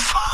fuck?